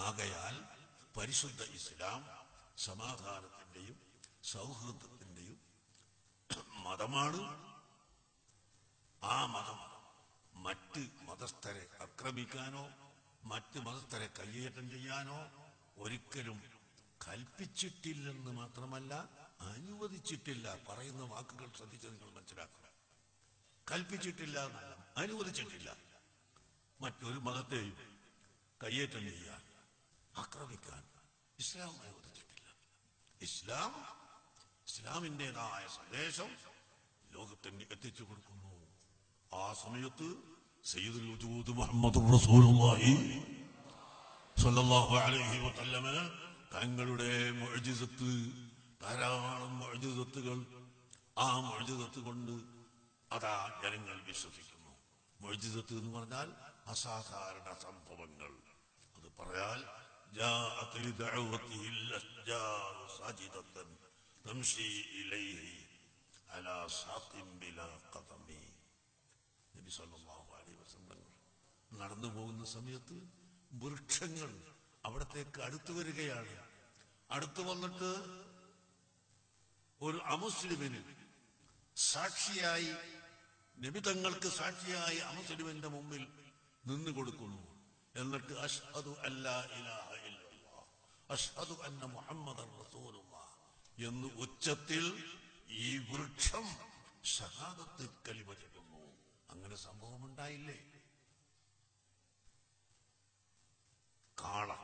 ആകയാൽ പരിശുദ്ധ ഇസ്ലാം സമാധാനത്തിന്റെയും സൗഹൃദത്തിന്റെയും മതമാണ്. ആ മതം മറ്റ് മതസ്ഥരെ ആക്രമിക്കാനോ മറ്റ് മതസ്ഥരെ കയ്യേറ്റം ചെയ്യാനോ ഒരിക്കലും കൽപ്പിച്ചിട്ടില്ലെന്ന് മാത്രമല്ല അനുവദിച്ചിട്ടില്ല. പറയുന്ന വാക്കുകൾ ശ്രദ്ധിച്ച് നിങ്ങൾ മനസ്സിലാക്കുക. കൽപ്പിച്ചിട്ടില്ല എന്നല്ല അനുവദിച്ചിട്ടില്ല. മറ്റൊരു മതത്തെയും കയ്യേറ്റം ചെയ്യാൻ ആക്രമിക്കാൻ ഇസ്ലാം അനുവദിച്ചിട്ടില്ല. ഇസ്ലാം ഇസ്ലാമിന്റെതായ സന്ദേശം ലോകത്തിന് എത്തിച്ചു കൊടുക്കുന്നു. ആ സമയത്ത് മുഹമ്മദ് തങ്ങളുടെ മുഅ്ജിസത്ത് ധാരാളം മുഅ്ജിസത്തുകൾ ആ മൊഴിജിതത്ത് കൊണ്ട് അതാ ജനങ്ങൾ വിശ്വസിക്കുന്നു. മുഅ്ജിസത്ത് എന്ന് പറഞ്ഞാൽ അസാധാരണ സംഭവങ്ങൾ. അത് പറയാൽ جاءت لدعوته الأشجار ساجدة تمشي إليه على ساق بلا قدم നബി സല്ലല്ലാഹു അലൈഹി വസല്ലം നടന്നു പോകുന്ന സമയത്ത് വൃക്ഷങ്ങൾ അവിടത്തേക്ക് അടുത്തു വരികയാണ് അടുത്തു വന്നിട്ട് ഒരു അമുസ്ലിമിന് സാക്ഷിയായി നബി തങ്ങൾക്ക് സാക്ഷിയായി അമുസ്ലിമിന്റെ മുമ്പിൽ നിന്നു കൊടുക്കുന്നു എന്നിട്ട് അഷ്ഹദു അല്ലാ ഇലാഹ ഇല്ലല്ലാഹ് അഷ്ഹദു അന്ന മുഹമ്മദ് എന്ന് ഉച്ചത്തിൽ ഈ വൃക്ഷം ഷഹാദത്ത് കലിമ ചൊല്ലുന്നു. അങ്ങനെ സംഭവം ഉണ്ടായില്ലേ കാള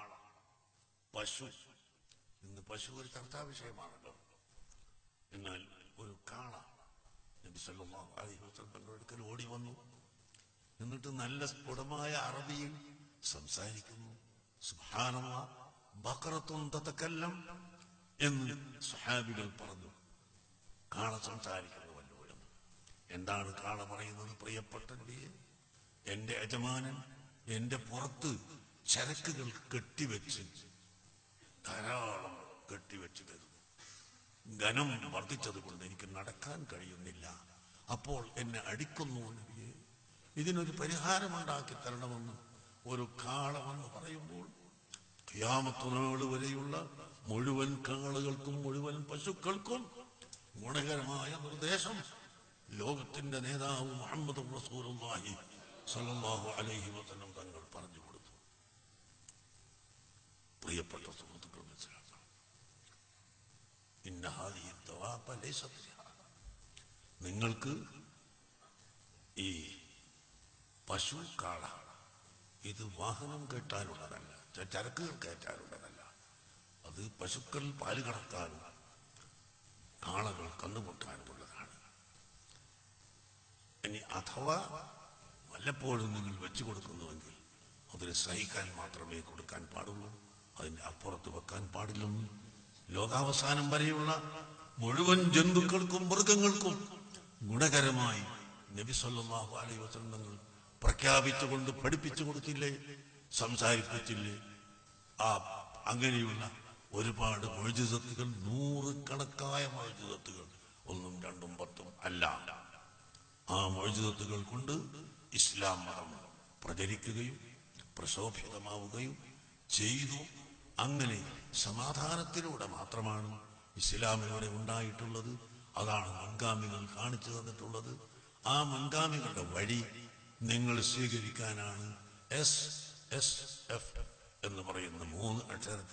പശു. ഇന്ന് പശു ഒരു ചർച്ചാ വിഷയമാണല്ലോ. എന്നാൽ ഒരു കാള നബി സല്ലല്ലാഹു അലൈഹി വസല്ലം അടുക്കൽ ഓടി വന്നു. എന്നിട്ട് നല്ല സ്ഫുടമായ അറബിയിൽ സംസാരിക്കുന്നു. സുബ്ഹാനല്ലാ ബഖറത്തുൻ തതകല്ലം എന്ന് സുഹാബികൾ പറഞ്ഞു. കാള സംസാരിക്കുന്നുവല്ലോ എന്ന് എന്താണ് കാള പറയുന്നത് പ്രിയപ്പെട്ട എന്റെ യജമാനൻ എന്റെ പുറത്ത് ചരക്കുകൾ കെട്ടിവെച്ച് ധാരാളം കെട്ടിവെച്ച് വരുന്നു ഘനം വർദ്ധിച്ചത് കൊണ്ട് എനിക്ക് നടക്കാൻ കഴിയുന്നില്ല. അപ്പോൾ എന്നെ അടിക്കുന്നു നബിയെ. ഇതിനൊരു പരിഹാരമുണ്ടാക്കി തരണമെന്ന് ഒരു കാളമെന്ന് പറയുമ്പോൾ ഖിയാമത്തുനാൾ വരെയുള്ള മുഴുവൻ കാളുകൾക്കും മുഴുവൻ പശുക്കൾക്കും ഗുണകരമായ നിർദ്ദേശം ലോകത്തിന്റെ നേതാവ് മുഹമ്മദ് റസൂലുള്ളാഹി സല്ലല്ലാഹു അലൈഹി വസല്ലം തങ്ങൾ പറഞ്ഞു കൊടുത്തു. പ്രിയപ്പെട്ട സുഹൃത്തുക്കൾ മനസ്സിലാക്കണം. നിങ്ങൾക്ക് ഈ പശു കാള ഇത് വാഹനം കയറ്റാനുള്ളതല്ല ച- ചരക്കുകൾ കയറ്റാനുള്ളതല്ല അത് പശുക്കൾ പാൽ കടക്കാനും കാളകൾ കന്നുമുട്ടാനുമുള്ളതാണ് ഇനി അഥവാ വല്ലപ്പോഴും നിങ്ങൾ വെച്ചു കൊടുക്കുന്നുവെങ്കിൽ അതിന് സഹിക്കാൻ മാത്രമേ കൊടുക്കാൻ പാടുള്ളൂ. അതിന്റെ അപ്പുറത്ത് വെക്കാൻ പാടില്ലെന്ന് ലോകാവസാനം വരെയുള്ള മുഴുവൻ ജന്തുക്കൾക്കും മൃഗങ്ങൾക്കും ഗുണകരമായി നബി വസല്ലം പ്രഖ്യാപിച്ചുകൊണ്ട് പഠിപ്പിച്ചു കൊടുത്തില്ലേ? സംസാരിപ്പിച്ചില്ലേ ആ അങ്ങനെയുള്ള ഒരുപാട് മൊഴിജിതത്തുകൾ നൂറുകണക്കായ മൊഴിജിതത്തുകൾ ഒന്നും രണ്ടും പത്തും അല്ല. ആ മൊഴിജിതത്തുകൾ കൊണ്ട് ഇസ്ലാം മതം പ്രചരിക്കുകയും പ്രശോഭിതമാവുകയും ചെയ്തു. അങ്ങനെ സമാധാനത്തിലൂടെ മാത്രമാണ് ഇസ്ലാമിലൂടെ ഉണ്ടായിട്ടുള്ളത്. അതാണ് മുൻഗാമികൾ കാണിച്ചു തന്നിട്ടുള്ളത്. ആ മുൻഗാമികളുടെ വഴി നിങ്ങൾ സ്വീകരിക്കാനാണ് എസ്. എസ് എഫ് എന്ന് പറയുന്ന മൂന്ന് അക്ഷരത്തിൽ